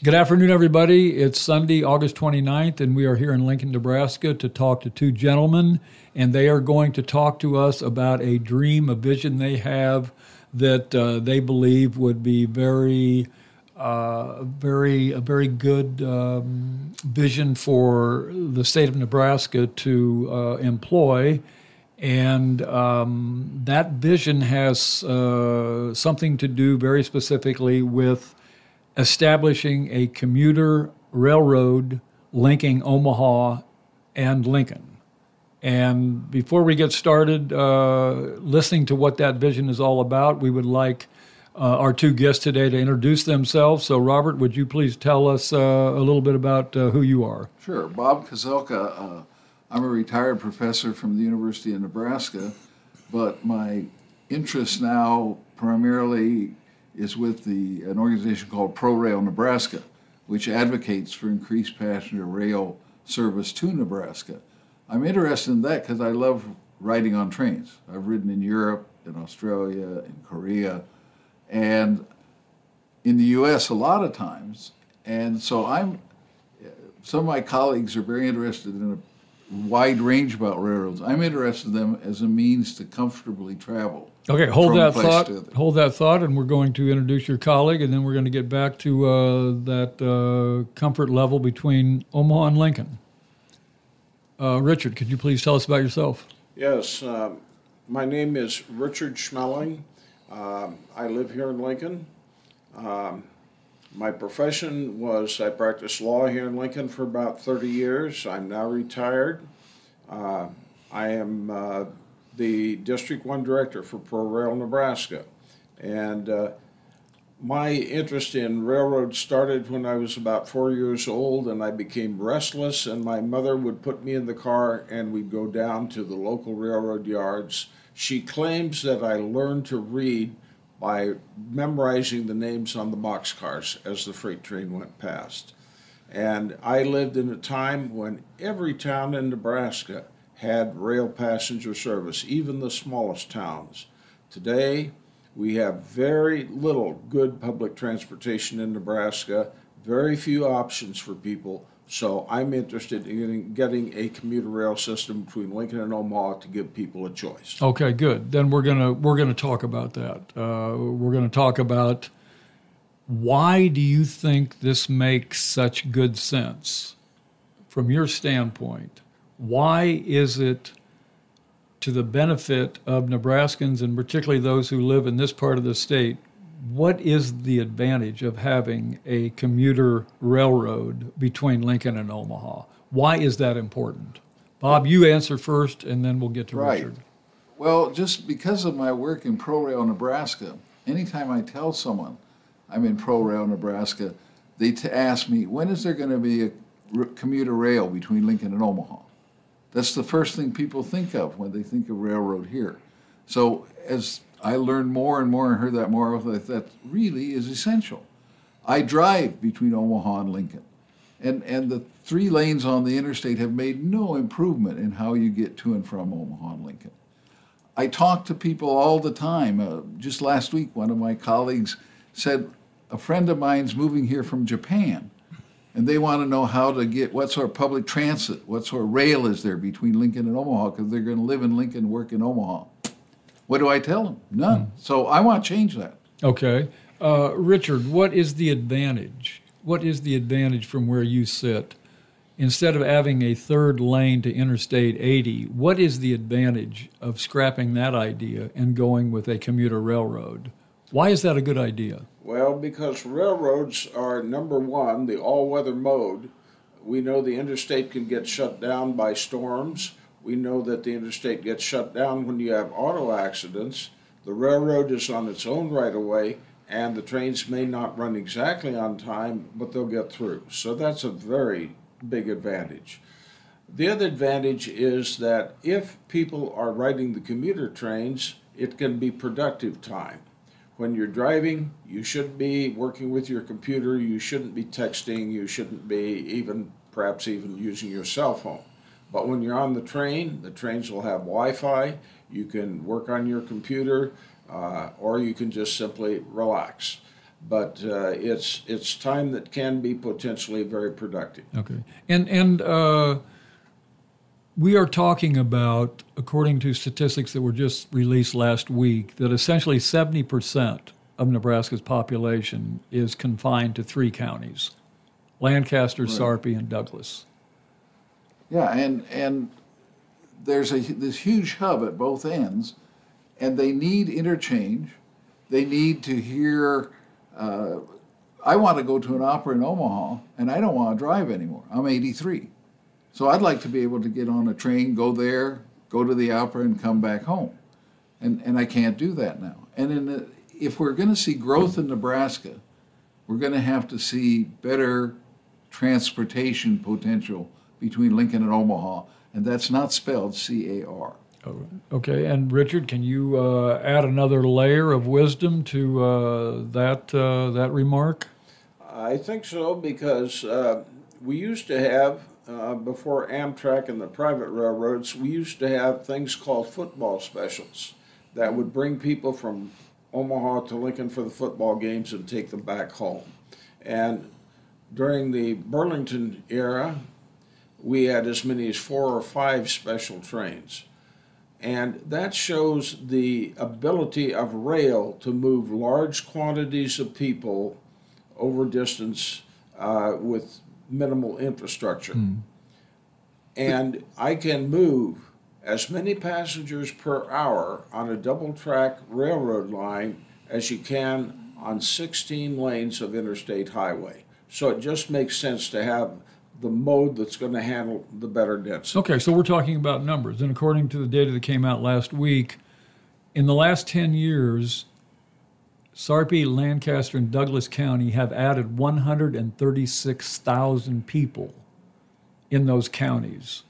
Good afternoon, everybody. It's Sunday, August 29th, and we are here in Lincoln, Nebraska to talk to two gentlemen, and they are going to talk to us about a dream, a vision they have that uh, they believe would be very, uh, very, a very good um, vision for the state of Nebraska to uh, employ. And um, that vision has uh, something to do very specifically with establishing a commuter railroad linking Omaha and Lincoln. And before we get started uh, listening to what that vision is all about, we would like uh, our two guests today to introduce themselves. So, Robert, would you please tell us uh, a little bit about uh, who you are? Sure. Bob Kuzelka. Uh, I'm a retired professor from the University of Nebraska, but my interest now primarily is with the an organization called ProRail Nebraska, which advocates for increased passenger rail service to Nebraska. I'm interested in that because I love riding on trains. I've ridden in Europe, in Australia, in Korea, and in the U.S. a lot of times. And so I'm. Some of my colleagues are very interested in a wide range about railroads. I'm interested in them as a means to comfortably travel. Okay, hold that thought. Hold that thought, and we're going to introduce your colleague, and then we're going to get back to uh, that uh, comfort level between Omaha and Lincoln. Uh, Richard, could you please tell us about yourself? Yes, um, my name is Richard Schmeling. Um, I live here in Lincoln. Um, my profession was I practiced law here in Lincoln for about 30 years. I'm now retired. Uh, I am uh, the District 1 Director for ProRail Nebraska. And uh, my interest in railroads started when I was about four years old and I became restless and my mother would put me in the car and we'd go down to the local railroad yards. She claims that I learned to read by memorizing the names on the boxcars as the freight train went past. And I lived in a time when every town in Nebraska had rail passenger service, even the smallest towns. Today, we have very little good public transportation in Nebraska, very few options for people, so I'm interested in getting a commuter rail system between Lincoln and Omaha to give people a choice. Okay, good. Then we're gonna we're gonna talk about that. Uh, we're gonna talk about why do you think this makes such good sense from your standpoint? Why is it to the benefit of Nebraskans and particularly those who live in this part of the state what is the advantage of having a commuter railroad between Lincoln and Omaha? Why is that important? Bob, you answer first, and then we'll get to right. Richard. Well, just because of my work in ProRail Nebraska, anytime I tell someone I'm in ProRail Nebraska, they t- ask me, when is there going to be a r- commuter rail between Lincoln and Omaha? That's the first thing people think of when they think of railroad here. So, as I learned more and more and heard that more that that really is essential. I drive between Omaha and Lincoln, and and the three lanes on the interstate have made no improvement in how you get to and from Omaha and Lincoln. I talk to people all the time. Uh, just last week, one of my colleagues said a friend of mine's moving here from Japan, and they want to know how to get what sort of public transit, what sort of rail is there between Lincoln and Omaha because they're going to live in Lincoln, work in Omaha. What do I tell them? None. Hmm. So I want to change that. Okay. Uh, Richard, what is the advantage? What is the advantage from where you sit? Instead of having a third lane to Interstate 80, what is the advantage of scrapping that idea and going with a commuter railroad? Why is that a good idea? Well, because railroads are number one, the all weather mode. We know the interstate can get shut down by storms we know that the interstate gets shut down when you have auto accidents. The railroad is on its own right of way, and the trains may not run exactly on time, but they'll get through. So that's a very big advantage. The other advantage is that if people are riding the commuter trains, it can be productive time. When you're driving, you shouldn't be working with your computer, you shouldn't be texting, you shouldn't be even perhaps even using your cell phone. But when you're on the train, the trains will have Wi Fi. You can work on your computer uh, or you can just simply relax. but uh, it's it's time that can be potentially very productive. Okay, and and uh, we are talking about, according to statistics that were just released last week, that essentially seventy percent of Nebraska's population is confined to three counties: Lancaster, Right. Sarpy, and Douglas. Yeah, and, and there's a, this huge hub at both ends, and they need interchange. They need to hear, uh, I want to go to an opera in Omaha, and I don't want to drive anymore. I'm 83. So I'd like to be able to get on a train, go there, go to the opera, and come back home. And, and I can't do that now. And in the, if we're going to see growth in Nebraska, we're going to have to see better transportation potential between Lincoln and Omaha, and that's not spelled C A R. Okay, and Richard, can you uh, add another layer of wisdom to uh, that uh, that remark? I think so because uh, we used to have, uh, before Amtrak and the private railroads, we used to have things called football specials that would bring people from Omaha to Lincoln for the football games and take them back home. And during the Burlington era, we had as many as four or five special trains. And that shows the ability of rail to move large quantities of people over distance uh, with minimal infrastructure. And I can move as many passengers per hour on a double track railroad line as you can on 16 lanes of interstate highway. So it just makes sense to have the mode that's going to handle the better density. Okay, so we're talking about numbers, and according to the data that came out last week, in the last ten years, Sarpy, Lancaster, and Douglas County have added 136,000 people in those counties.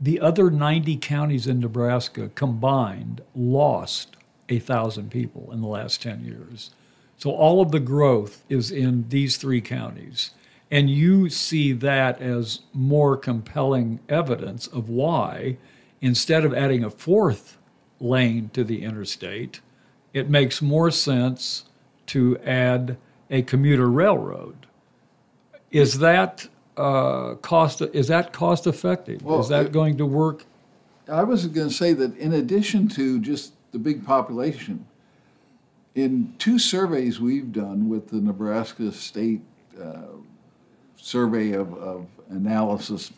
The other 90 counties in Nebraska combined lost a thousand people in the last 10 years. So all of the growth is in these three counties. And you see that as more compelling evidence of why, instead of adding a fourth lane to the interstate, it makes more sense to add a commuter railroad. Is that uh, cost? Is that cost effective? Well, is that it- going to work? I was going to say that in addition to just the big population, in two surveys we've done with the Nebraska State uh, Survey of, of Analysis,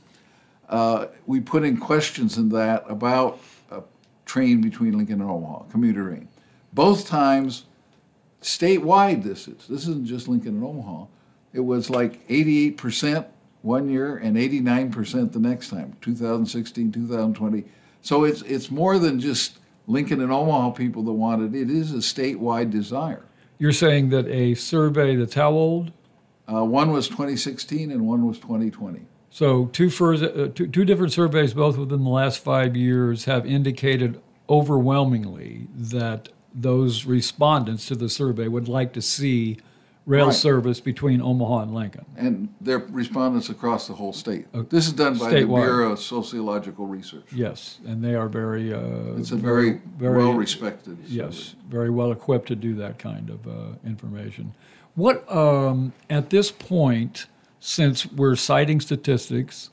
uh, we put in questions in that about a train between Lincoln and Omaha, commuter train. Both times, statewide this is. This isn't just Lincoln and Omaha. It was like 88% one year and 89% the next time, 2016, 2020. So it's, it's more than just Lincoln and Omaha people that want it. It is a statewide desire. You're saying that a survey that's how old? Uh, one was 2016 and one was 2020. So two, uh, two, two different surveys, both within the last five years, have indicated overwhelmingly that those respondents to the survey would like to see rail Right. service between Omaha and Lincoln. And they're respondents across the whole state. This is done by the Bureau of Sociological Research. Yes, and they are very, uh, It's a very, very- well respected. yes, very well equipped to do that kind of uh, information. What um, at this point, since we're citing statistics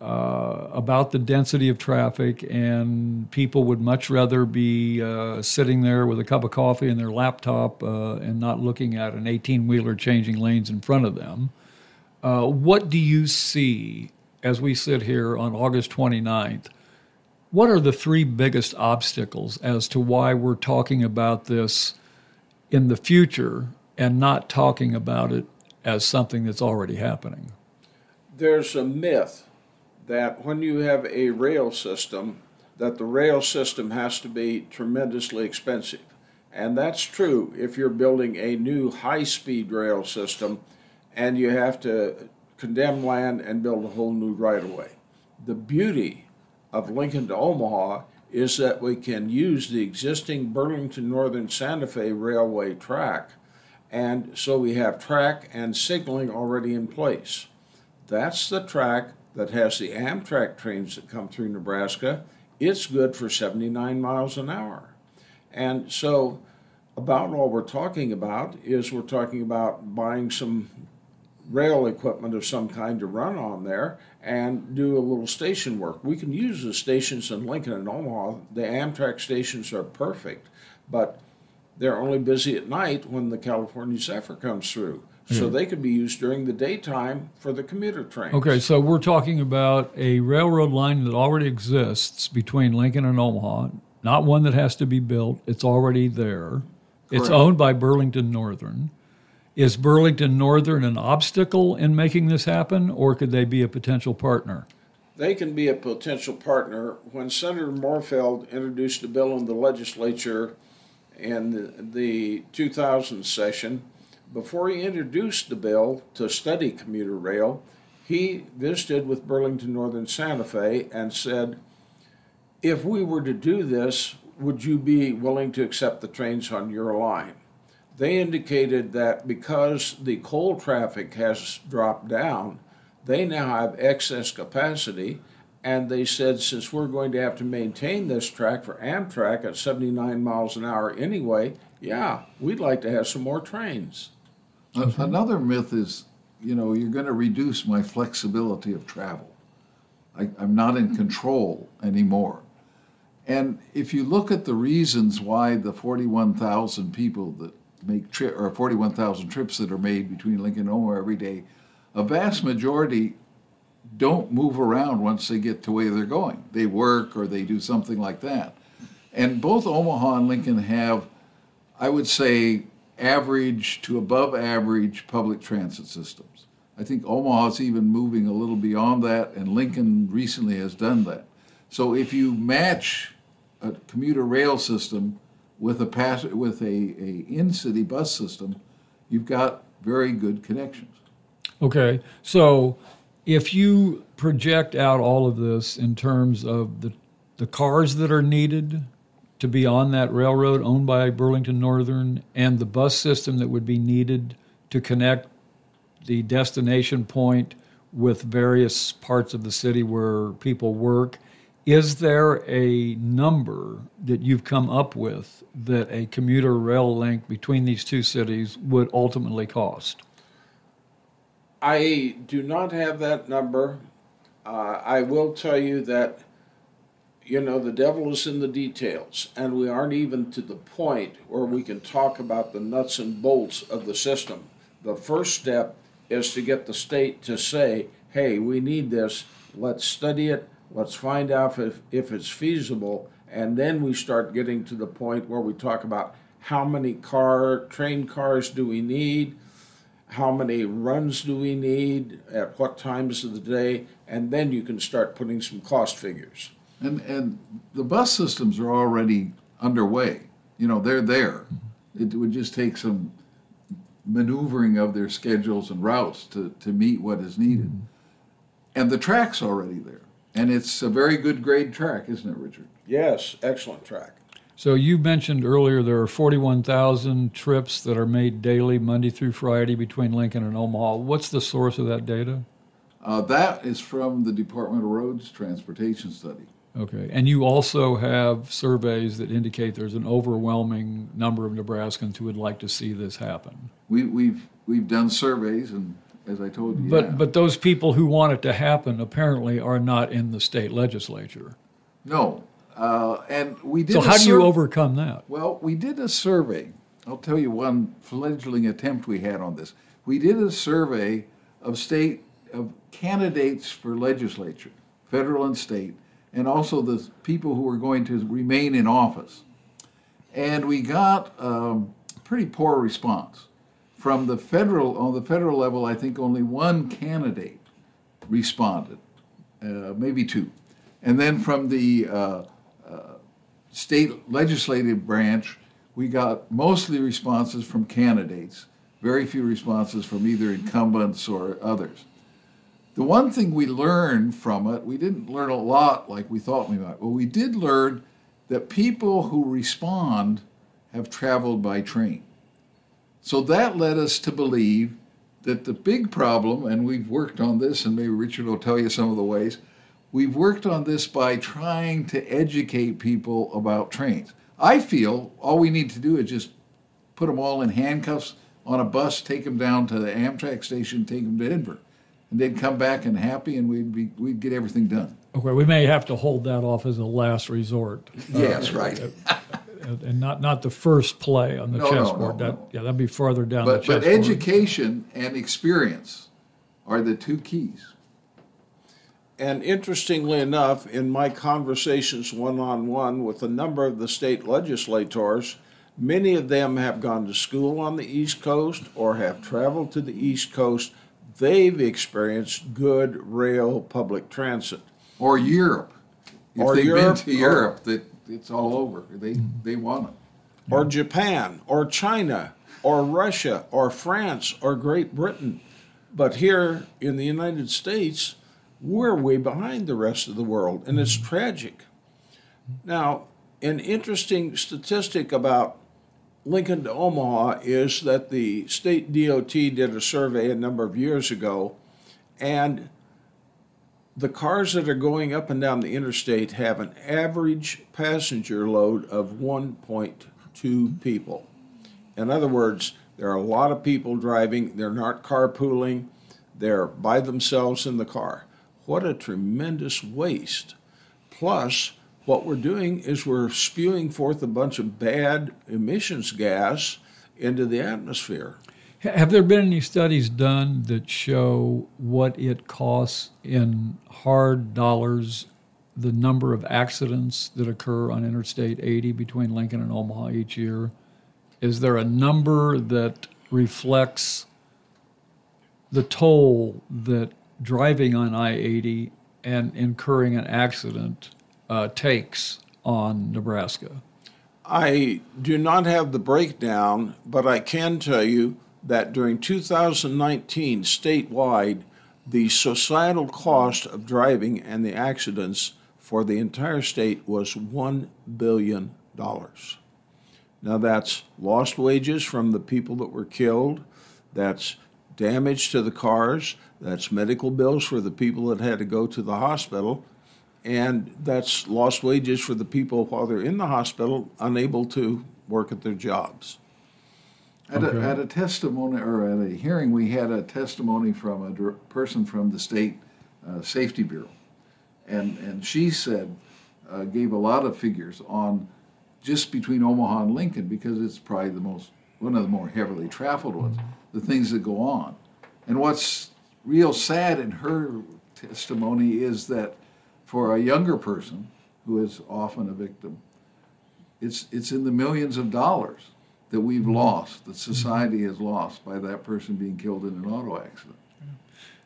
uh, about the density of traffic, and people would much rather be uh, sitting there with a cup of coffee and their laptop uh, and not looking at an 18 wheeler changing lanes in front of them. Uh, what do you see as we sit here on August 29th? What are the three biggest obstacles as to why we're talking about this in the future and not talking about it as something that's already happening? there's a myth that when you have a rail system, that the rail system has to be tremendously expensive. And that's true if you're building a new high speed rail system and you have to condemn land and build a whole new right of way. The beauty of Lincoln to Omaha is that we can use the existing Burlington Northern Santa Fe Railway track. And so we have track and signaling already in place. That's the track that has the Amtrak trains that come through Nebraska. It's good for 79 miles an hour. And so about all we're talking about is we're talking about buying some rail equipment of some kind to run on there and do a little station work. We can use the stations in Lincoln and Omaha. The Amtrak stations are perfect, but they're only busy at night when the California Zephyr comes through. So hmm. they could be used during the daytime for the commuter trains. Okay, so we're talking about a railroad line that already exists between Lincoln and Omaha, not one that has to be built. It's already there. It's owned by Burlington Northern. Is Burlington Northern an obstacle in making this happen, or could they be a potential partner? They can be a potential partner. When Senator Morfeld introduced a bill in the legislature in the, the 2000 session, before he introduced the bill to study commuter rail, he visited with Burlington Northern Santa Fe and said, if we were to do this, would you be willing to accept the trains on your line? They indicated that because the coal traffic has dropped down, they now have excess capacity. And they said, since we're going to have to maintain this track for Amtrak at 79 miles an hour anyway, yeah, we'd like to have some more trains. A- Another myth is, you know, you're going to reduce my flexibility of travel. I, I'm not in control anymore. And if you look at the reasons why the 41,000 people that make trip or 41,000 trips that are made between Lincoln and Omaha every day, a vast majority don't move around once they get to where they're going. They work or they do something like that. And both Omaha and Lincoln have, I would say, average to above average public transit systems. I think Omaha's even moving a little beyond that, and Lincoln recently has done that. So if you match a commuter rail system with a pass, with a, a in-city bus system, you've got very good connections. Okay, so if you project out all of this in terms of the, the cars that are needed to be on that railroad owned by Burlington Northern and the bus system that would be needed to connect the destination point with various parts of the city where people work, is there a number that you've come up with that a commuter rail link between these two cities would ultimately cost? I do not have that number. Uh, I will tell you that, you know, the devil is in the details, and we aren't even to the point where we can talk about the nuts and bolts of the system. The first step is to get the state to say, hey, we need this, let's study it, let's find out if, if it's feasible, and then we start getting to the point where we talk about how many car, train cars do we need, how many runs do we need at what times of the day and then you can start putting some cost figures And and the bus systems are already underway. You know, they're there. It would just take some maneuvering of their schedules and routes to, to meet what is needed. Mm-hmm. And the track's already there. And it's a very good grade track, isn't it, Richard? yes excellent track So you mentioned earlier there are 41,000 trips that are made daily, Monday through Friday, between Lincoln and Omaha. What's the source of that data? Uh, that is from the Department of Roads Transportation Study. Okay, and you also have surveys that indicate there's an overwhelming number of Nebraskans who would like to see this happen. We, we've we've done surveys, and as I told you, But yeah. but those people who want it to happen apparently are not in the state legislature. no, uh, and we did. So how do you overcome that? Well, we did a survey. I'll tell you one fledgling attempt we had on this. We did a survey of state of candidates for legislature, federal and state, and also the people who were going to remain in office. And we got um, pretty poor response from the federal on the federal level. I think only one candidate responded, uh, maybe two, and then from the uh, state legislative branch, we got mostly responses from candidates, very few responses from either incumbents or others. The one thing we learned from it, we didn't learn a lot like we thought we might, but we did learn that people who respond have traveled by train. So that led us to believe that the big problem, and we've worked on this, and maybe Richard will tell you some of the ways, we've worked on this by trying to educate people about trains. I feel all we need to do is just put them all in handcuffs on a bus, take them down to the Amtrak station, take them to Denver, and they'd come back and happy, and we'd be we'd get everything done. Okay, we may have to hold that off as a last resort. Yes, uh, right. and and not, not the first play on the No, no, chessboard. no, that no. yeah, that'd be farther down But the but chessboard. education and experience are the two keys. And interestingly enough, in my conversations one on one with a number of the state legislators, many of them have gone to school on the East Coast or have traveled to the East Coast. They've experienced good rail public transit. Or Europe. If Or they've Europe, been to Europe, that it's all over. They they want it. or Japan, or China, or Russia, or France, or Great Britain. But here in the United States, we're way behind the rest of the world, and it's mm-hmm. tragic. Now, an interesting statistic about Lincoln to Omaha is that the state DOT did a survey a number of years ago, and the cars that are going up and down the interstate have an average passenger load of 1.2 people. In other words, there are a lot of people driving, they're not carpooling, they're by themselves in the car. What a tremendous waste. Plus, what we're doing is we're spewing forth a bunch of bad emissions gas into the atmosphere. Have there been any studies done that show what it costs in hard dollars the number of accidents that occur on Interstate 80 between Lincoln and Omaha each year? Is there a number that reflects the toll that driving on I 80 and incurring an accident uh, takes on Nebraska? I do not have the breakdown, but I can tell you that during 2019, statewide, the societal cost of driving and the accidents for the entire state was $1 billion. Now, that's lost wages from the people that were killed, that's damage to the cars, that's medical bills for the people that had to go to the hospital, and that's lost wages for the people while they're in the hospital unable to work at their jobs. At, Okay. a, at a testimony or at a hearing, we had a testimony from a dir- person from the state uh, safety bureau, and and she said uh, gave a lot of figures on just between Omaha and Lincoln because it's probably the most one of the more heavily traveled ones. The things that go on, and what's real sad in her testimony is that for a younger person who is often a victim, it's it's in the millions of dollars that we've lost, that society has lost by that person being killed in an auto accident.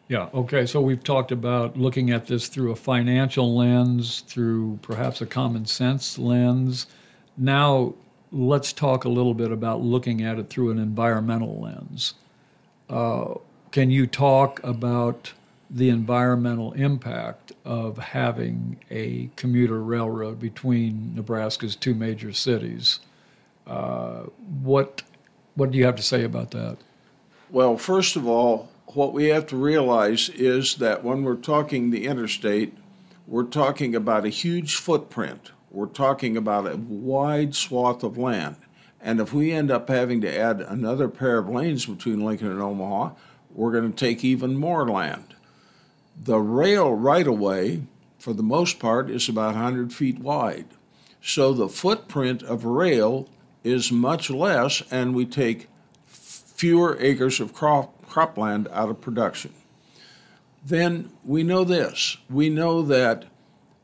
Yeah, okay, so we've talked about looking at this through a financial lens, through perhaps a common sense lens. Now, let's talk a little bit about looking at it through an environmental lens. Uh, can you talk about the environmental impact of having a commuter railroad between Nebraska's two major cities? Uh, what, what do you have to say about that? Well, first of all, what we have to realize is that when we're talking the interstate, we're talking about a huge footprint. We're talking about a wide swath of land. And if we end up having to add another pair of lanes between Lincoln and Omaha, we're going to take even more land. The rail right of way, for the most part, is about 100 feet wide. So the footprint of rail is much less, and we take fewer acres of crop, cropland out of production. Then we know this we know that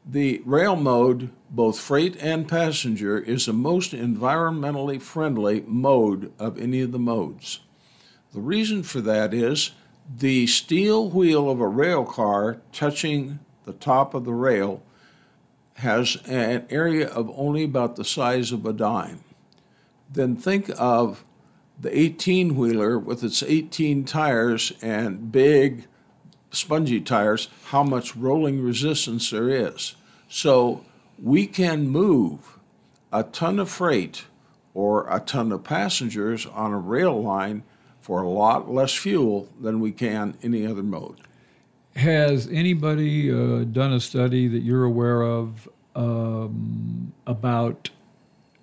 the rail mode, both freight and passenger, is the most environmentally friendly mode of any of the modes. The reason for that is the steel wheel of a rail car touching the top of the rail has an area of only about the size of a dime. Then think of the 18 wheeler with its 18 tires and big spongy tires, how much rolling resistance there is. So we can move a ton of freight or a ton of passengers on a rail line for a lot less fuel than we can any other mode. Has anybody uh, done a study that you're aware of um, about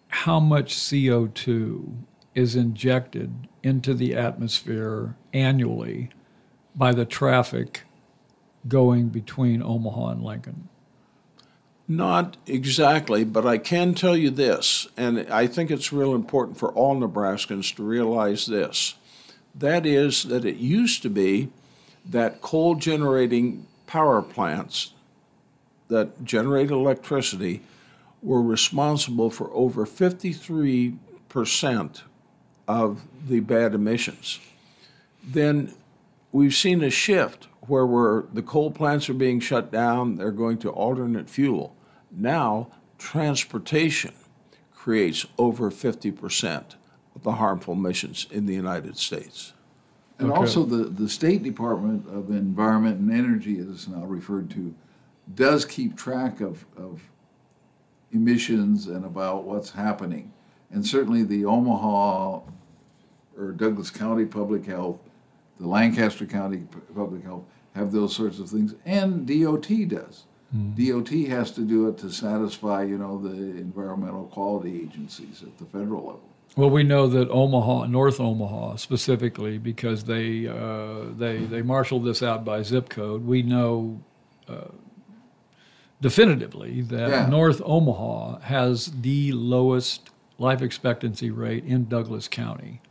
how much CO2 is injected into the atmosphere annually by the traffic going between Omaha and Lincoln? Not exactly, but I can tell you this, and I think it's real important for all Nebraskans to realize this. That is, that it used to be that coal generating power plants that generate electricity were responsible for over 53% of the bad emissions. Then we've seen a shift where we're, the coal plants are being shut down, they're going to alternate fuel. Now, transportation creates over 50% of the harmful emissions in the United States. And Okay. also, the, the State Department of Environment and Energy, as it's now referred to, does keep track of, of emissions and about what's happening. And certainly the Omaha or Douglas County Public Health, the Lancaster County Public Health have those sorts of things, and DOT does. Hmm. DOT has to do it to satisfy, you know, the environmental quality agencies at the federal level. Well, we know that Omaha, North Omaha specifically, because they uh, they they marshaled this out by zip code. We know uh, definitively that Yeah. North Omaha has the lowest life expectancy rate in Douglas County.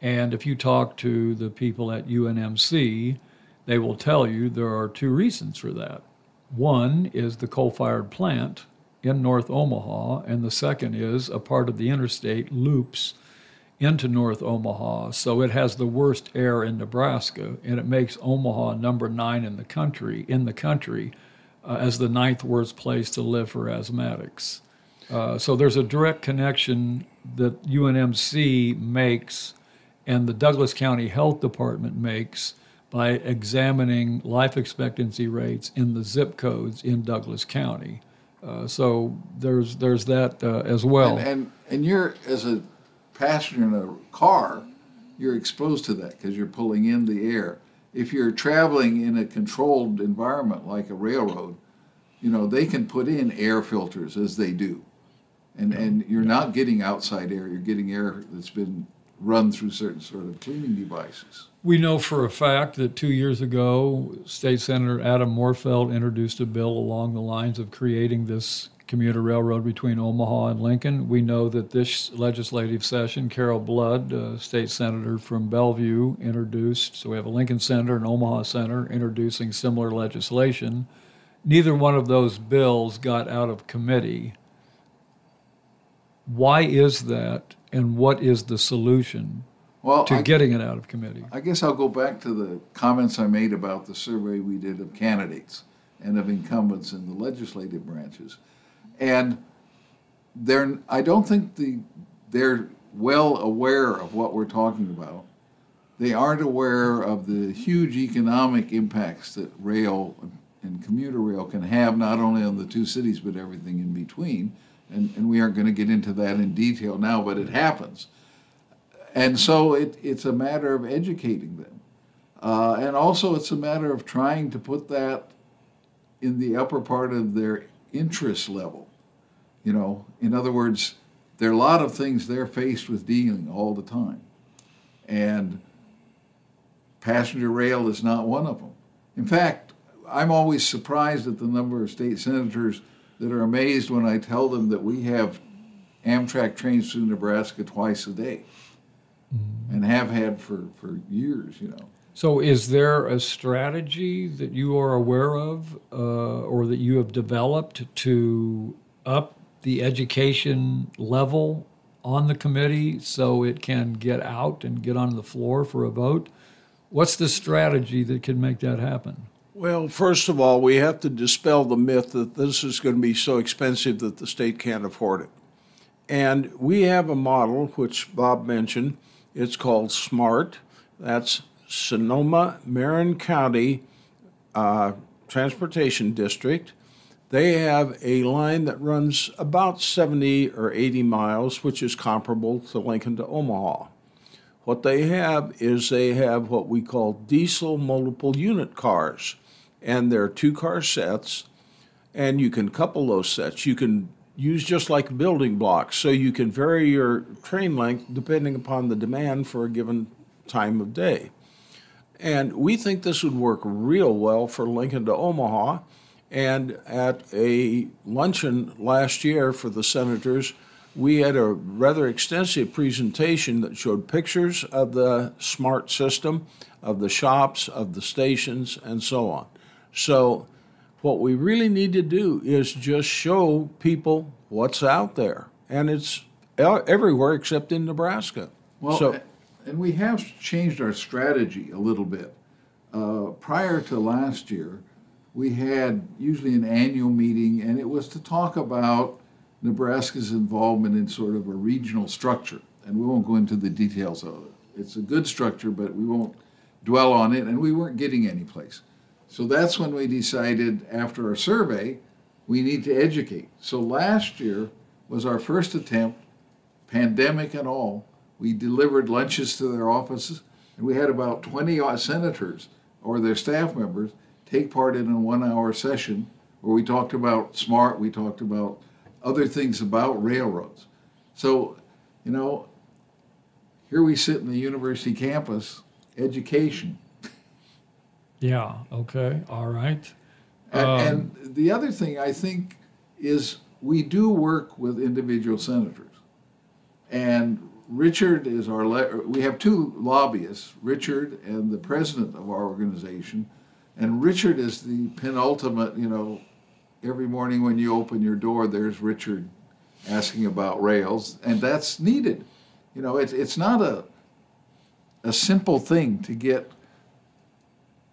And if you talk to the people at UNMC, they will tell you there are two reasons for that. One is the coal fired plant in North Omaha, and the second is a part of the interstate loops into North Omaha. So it has the worst air in Nebraska, and it makes Omaha number nine in the country, in the country, uh, as the ninth worst place to live for asthmatics. Uh, so there's a direct connection that UNMC makes and the Douglas County Health Department makes by examining life expectancy rates in the zip codes in Douglas County. Uh, so there's there's that uh, as well. And, and and you're as a passenger in a car, you're exposed to that because you're pulling in the air. If you're traveling in a controlled environment like a railroad, you know they can put in air filters as they do, and and you're not getting outside air. You're getting air that's been run through certain sort of cleaning devices. We know for a fact that two years ago, State Senator Adam Morfeld introduced a bill along the lines of creating this commuter railroad between Omaha and Lincoln. We know that this legislative session, Carol Blood, uh, state senator from Bellevue, introduced. So we have a Lincoln senator and Omaha senator introducing similar legislation. Neither one of those bills got out of committee. Why is that, and what is the solution Well, to I, getting it out of committee? I guess I'll go back to the comments I made about the survey we did of candidates and of incumbents in the legislative branches. And they're, I don't think the, they're well aware of what we're talking about. They aren't aware of the huge economic impacts that rail and commuter rail can have, not only on the two cities, but everything in between. And, and we aren't going to get into that in detail now, but it happens. And so it, it's a matter of educating them. Uh, and also, it's a matter of trying to put that in the upper part of their interest level. You know, in other words, there are a lot of things they're faced with dealing all the time. And passenger rail is not one of them. In fact, I'm always surprised at the number of state senators that are amazed when I tell them that we have Amtrak trains through Nebraska twice a day and have had for, for years, you know. So, is there a strategy that you are aware of uh, or that you have developed to up the education level on the committee so it can get out and get on the floor for a vote? What's the strategy that can make that happen? Well, first of all, we have to dispel the myth that this is going to be so expensive that the state can't afford it. And we have a model, which Bob mentioned. It's called SMART. That's Sonoma Marin County uh, Transportation District. They have a line that runs about 70 or 80 miles, which is comparable to Lincoln to Omaha. What they have is they have what we call diesel multiple unit cars, and they're two car sets, and you can couple those sets. You can use just like building blocks, so you can vary your train length depending upon the demand for a given time of day. And we think this would work real well for Lincoln to Omaha. And at a luncheon last year for the senators, we had a rather extensive presentation that showed pictures of the smart system, of the shops, of the stations, and so on. So, what we really need to do is just show people what's out there. And it's everywhere except in Nebraska. Well, so, and we have changed our strategy a little bit. Uh, prior to last year, we had usually an annual meeting, and it was to talk about Nebraska's involvement in sort of a regional structure. And we won't go into the details of it. It's a good structure, but we won't dwell on it, and we weren't getting anyplace. So that's when we decided, after our survey, we need to educate. So last year was our first attempt, pandemic and all. We delivered lunches to their offices, and we had about 20 senators or their staff members take part in a one hour session where we talked about SMART, we talked about other things about railroads. So, you know, here we sit in the university campus, education. Yeah. Okay. All right. And, Um, and the other thing I think is we do work with individual senators. And Richard is our, le- we have two lobbyists, Richard and the president of our organization. And Richard is the penultimate, you know, every morning when you open your door, there's Richard asking about rails. And that's needed. You know, it's, it's not a, a simple thing to get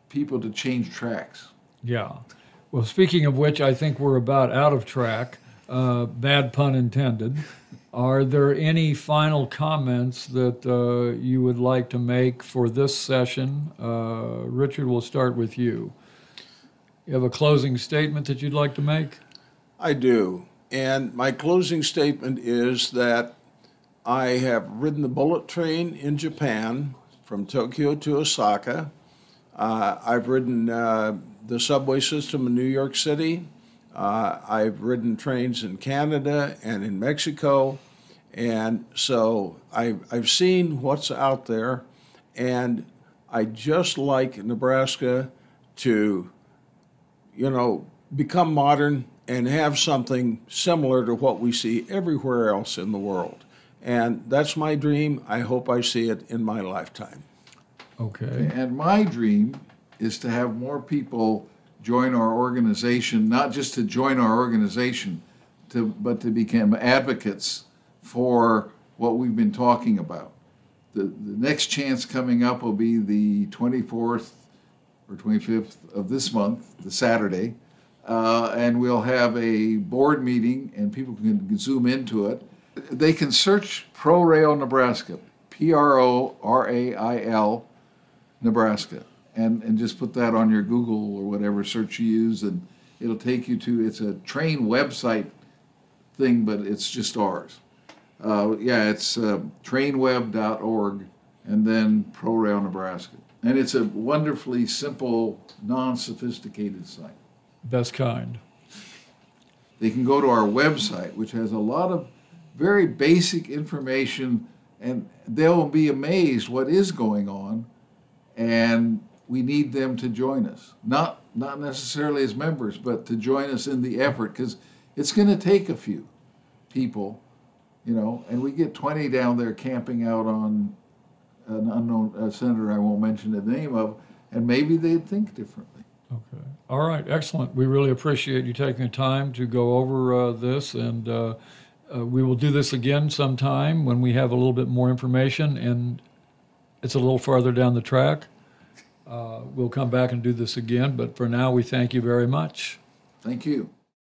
people to change tracks. Yeah. Well, speaking of which, I think we're about out of track. Uh, bad pun intended. Are there any final comments that uh, you would like to make for this session? Uh, Richard, we'll start with you. You have a closing statement that you'd like to make? I do. And my closing statement is that I have ridden the bullet train in Japan from Tokyo to Osaka. Uh, I've ridden uh, the subway system in New York City. Uh, I've ridden trains in Canada and in Mexico. And so I, I've seen what's out there. And I just like Nebraska to you know, become modern and have something similar to what we see everywhere else in the world. And that's my dream. I hope I see it in my lifetime. Okay. And my dream is to have more people join our organization, not just to join our organization, to, but to become advocates for what we've been talking about. The, the next chance coming up will be the 24th or 25th of this month, the Saturday. Uh, and we'll have a board meeting and people can zoom into it. They can search ProRail Nebraska, P R O R A I L Nebraska, and, and just put that on your Google or whatever search you use, and it'll take you to it's a train website thing, but it's just ours. Uh, yeah, it's uh, trainweb.org and then ProRail Nebraska. And it's a wonderfully simple, non sophisticated site. Best kind. They can go to our website, which has a lot of very basic information, and they'll be amazed what is going on. And we need them to join us. Not, not necessarily as members, but to join us in the effort, because it's going to take a few people, you know, and we get 20 down there camping out on an unknown senator I won't mention the name of, and maybe they'd think differently. Okay. All right. Excellent. We really appreciate you taking the time to go over uh, this, and uh, uh, we will do this again sometime when we have a little bit more information and it's a little farther down the track. Uh, we'll come back and do this again, but for now, we thank you very much. Thank you.